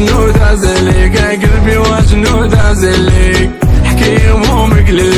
وجنود عزليك قلبي وجنود عزليك حكي يومك لل